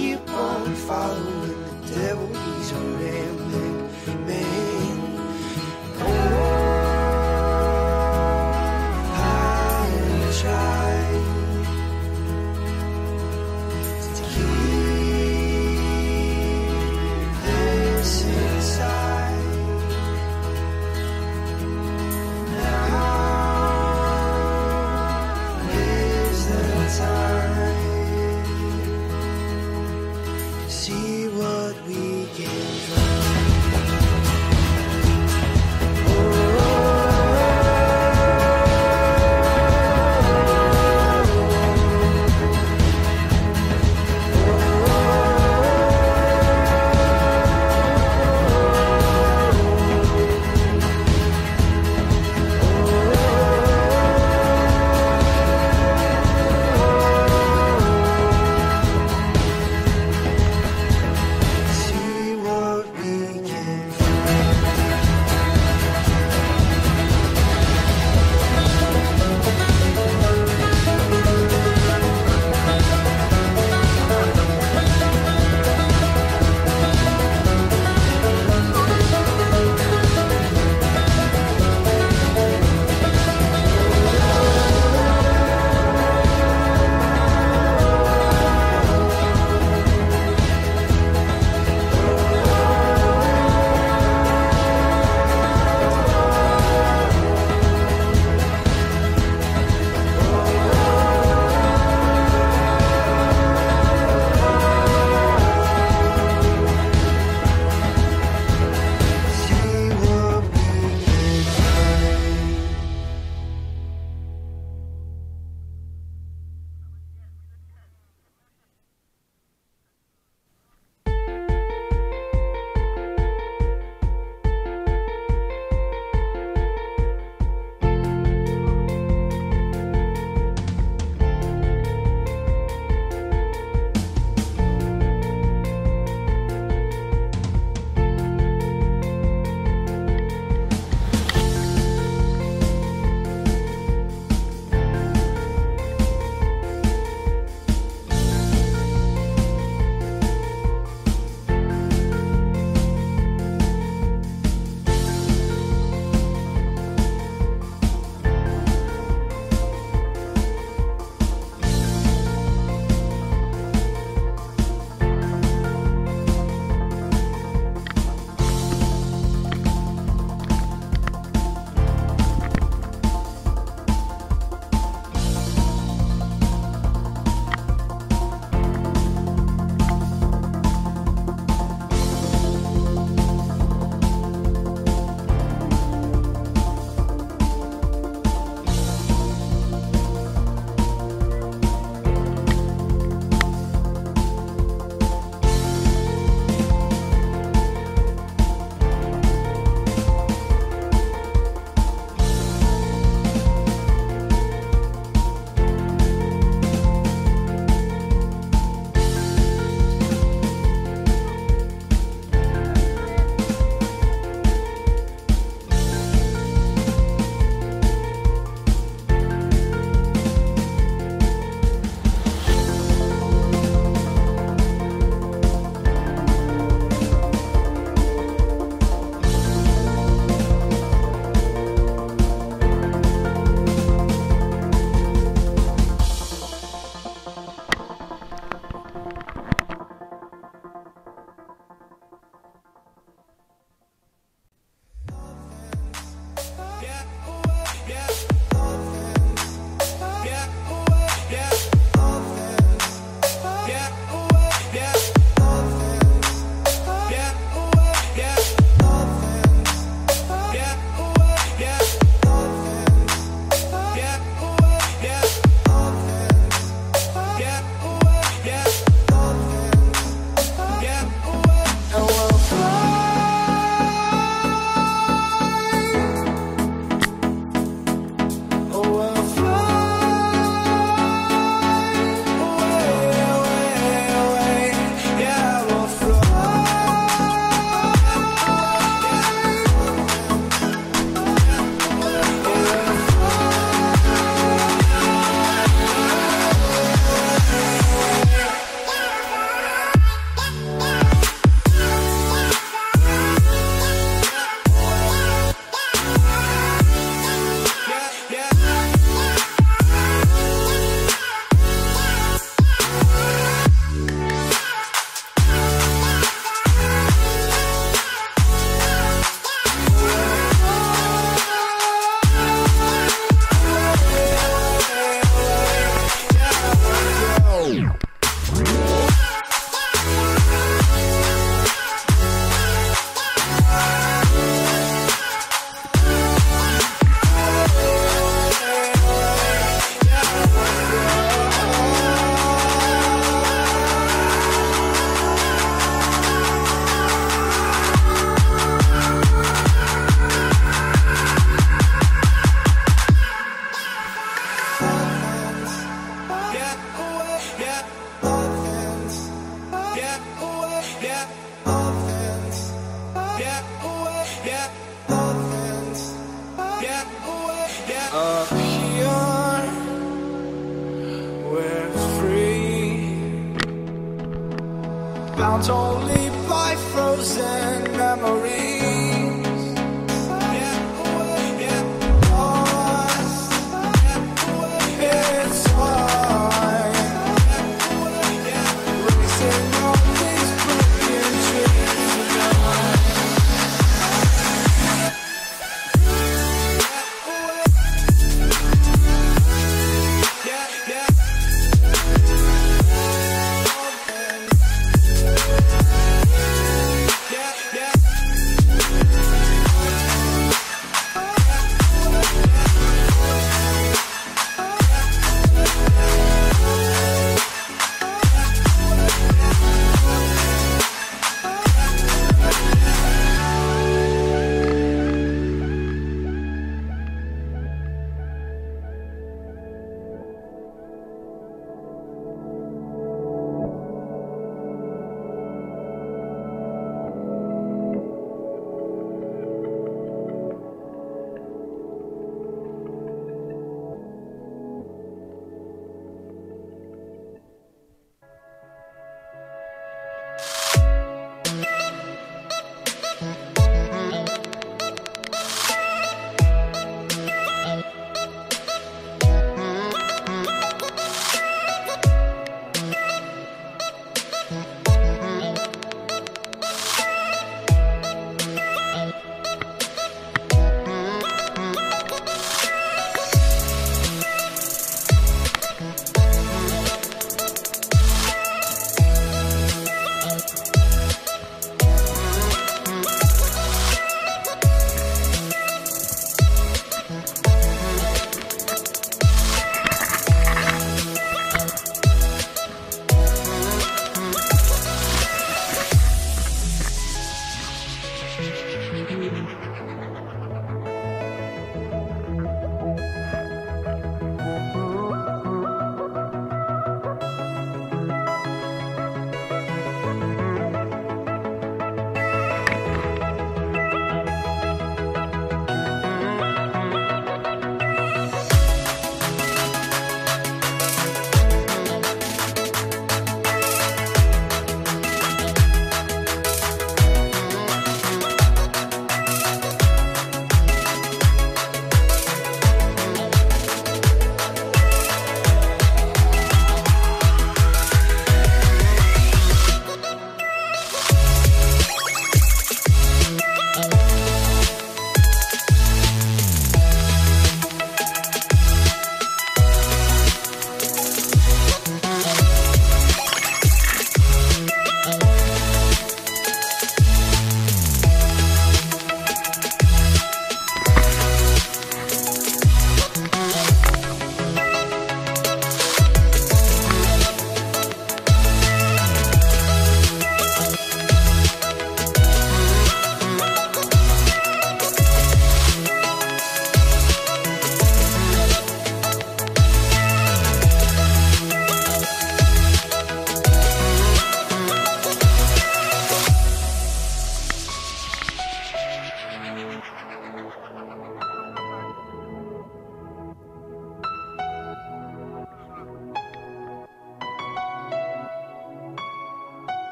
keep on following the devil, he's a rambling man. Oh.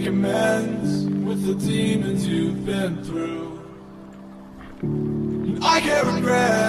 make amends with the demons you've been through. I can't regret.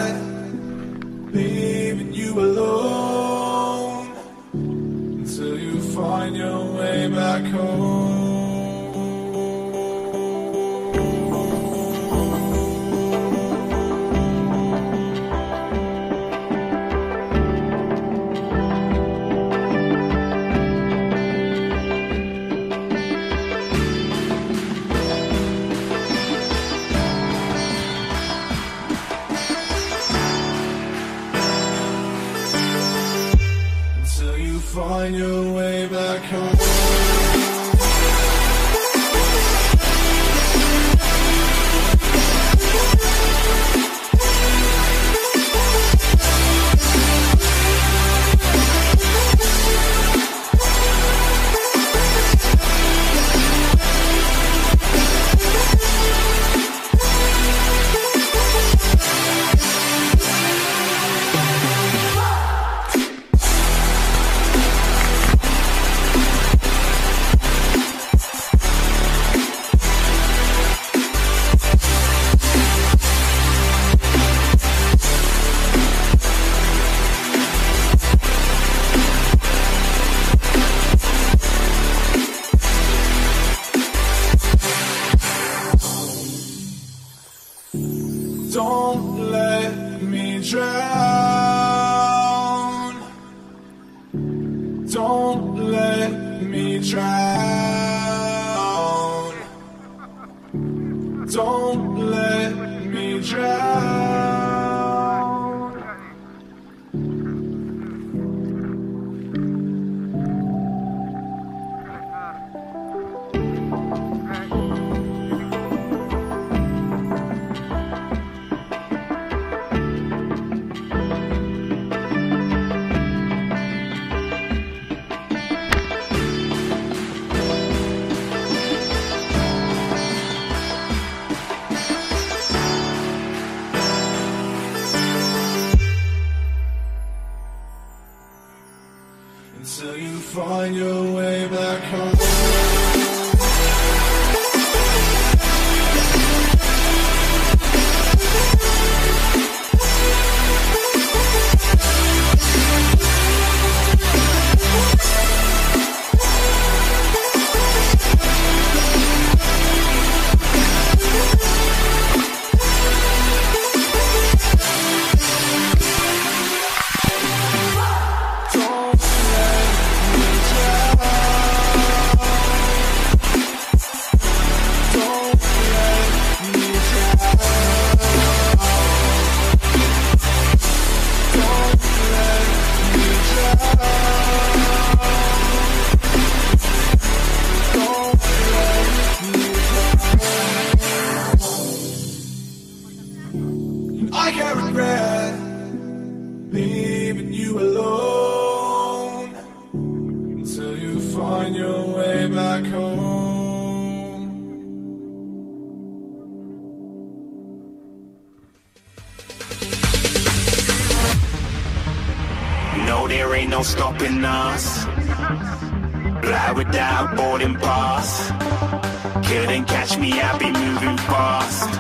Couldn't catch me, I be moving fast.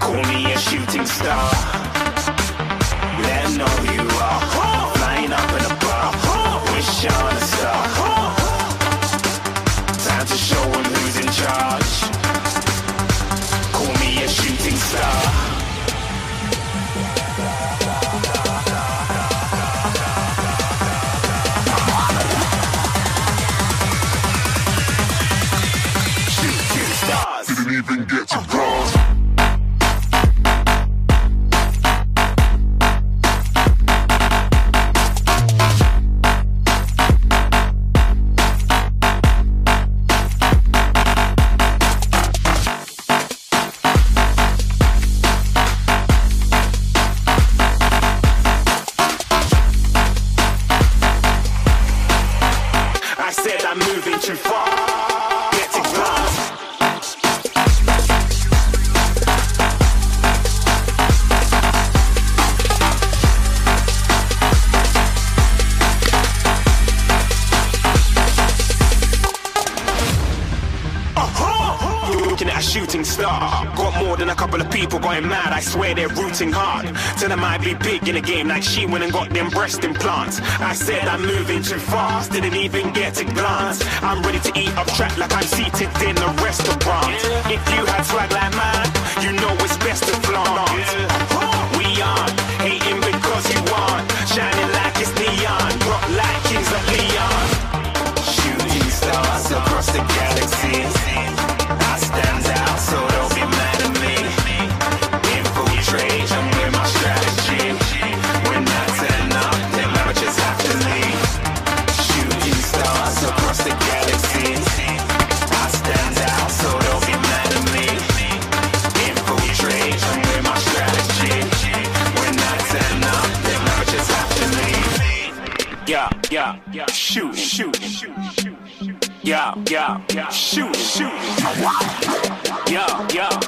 Call me a shooting star. Let know I swear they're rooting hard. Tell them I'd be big in the game like she went and got them breast implants. I said I'm moving too fast, didn't even get a glance. I'm ready to eat up track like I'm seated in a restaurant. If you had swag like mine, you know it's best to flaunt. We aren't hating because you aren't shining like it's neon, rock like kings of Leon. Shooting stars across the galaxy. Yeah, yeah. Shoot, shoot. Yeah, yeah,